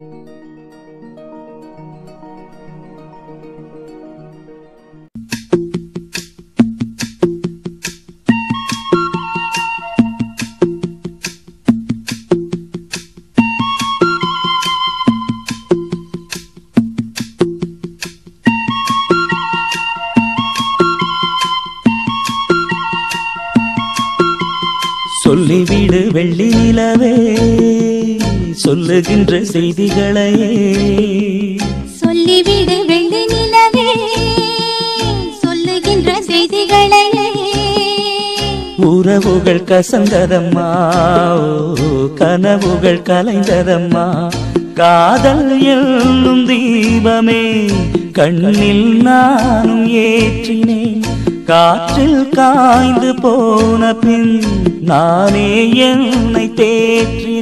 Música சொல்லிவிடு வெள்ளி நிலவே சொல்லுகின்ற செய்திகளையே. சொல்லிவிடு வெள்ளி நிலவே சொல்லுகின்ற செய்திகளையே. உறவுகள் கசந்ததம்மா கனவுகள் கலைந்ததம்மா. காதல் என்னும் தீபமே கண்ணில் நானும் ஏற்றினேன். காற்றில் காய்ந்து போன பின் நானே என்னை தேற்றி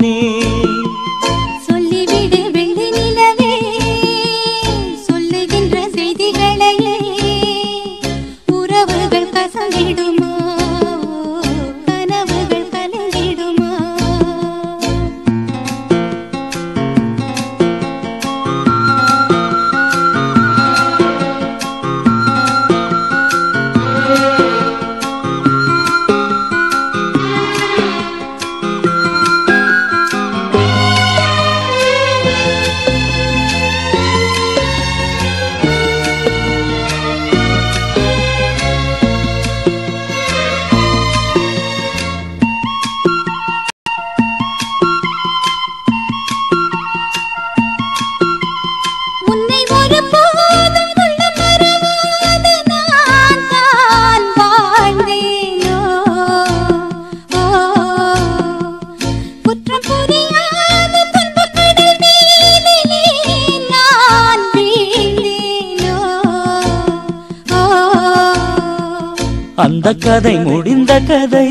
அந்த கதை முடிந்த கதை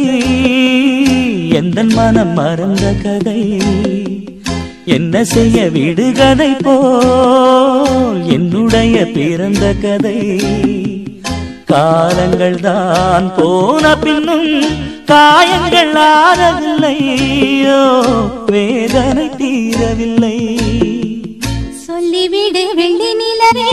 எந்த மனம் மறந்த கதை? என்ன செய்ய விடுகதை போல் என்னுடைய பிறந்த கதை? காலங்கள் தான் போன பின்னும் காயங்கள் ஆறவில்லையோ வேதனை தீரவில்லை. சொல்லிவிடு வெள்ளி நிலவே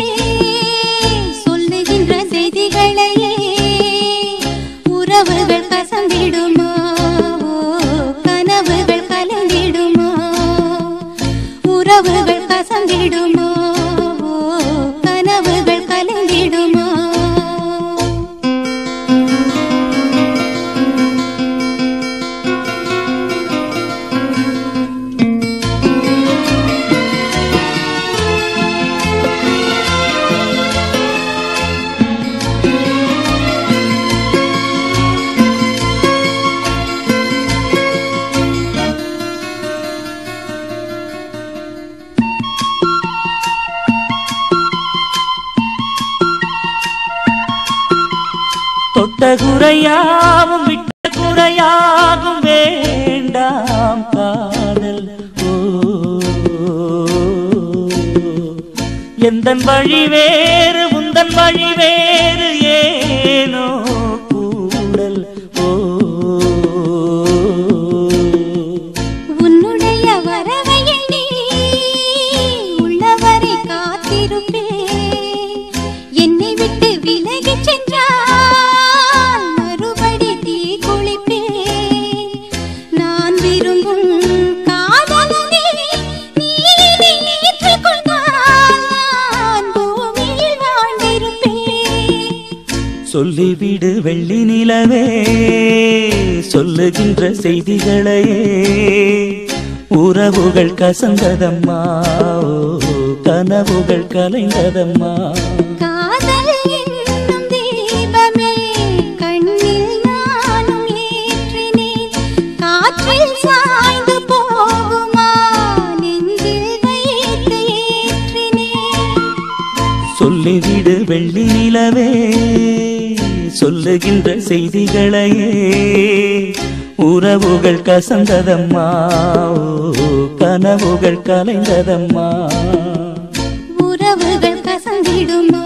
விட்ட குறையாவும் விட்ட குறையாகும் வேண்டாம் காதல். எந்த வழி வேறு உந்தன் வழி வேறு சொல்லிவிடு வெள்ளி நிலவே. சொல்லுகின்ற செய்திகளையே. உறவுகள் கசந்ததம்மா கனவுகள் கலைந்ததம்மா. சொல்லிவிடு வெள்ளி நிலவே. சொல்லுகின்ற செய்திகளையே. உறவுகள் கசந்ததம்மா கனவுகள் கலைந்ததம்மா. உறவுகள் கசந்திடுமா?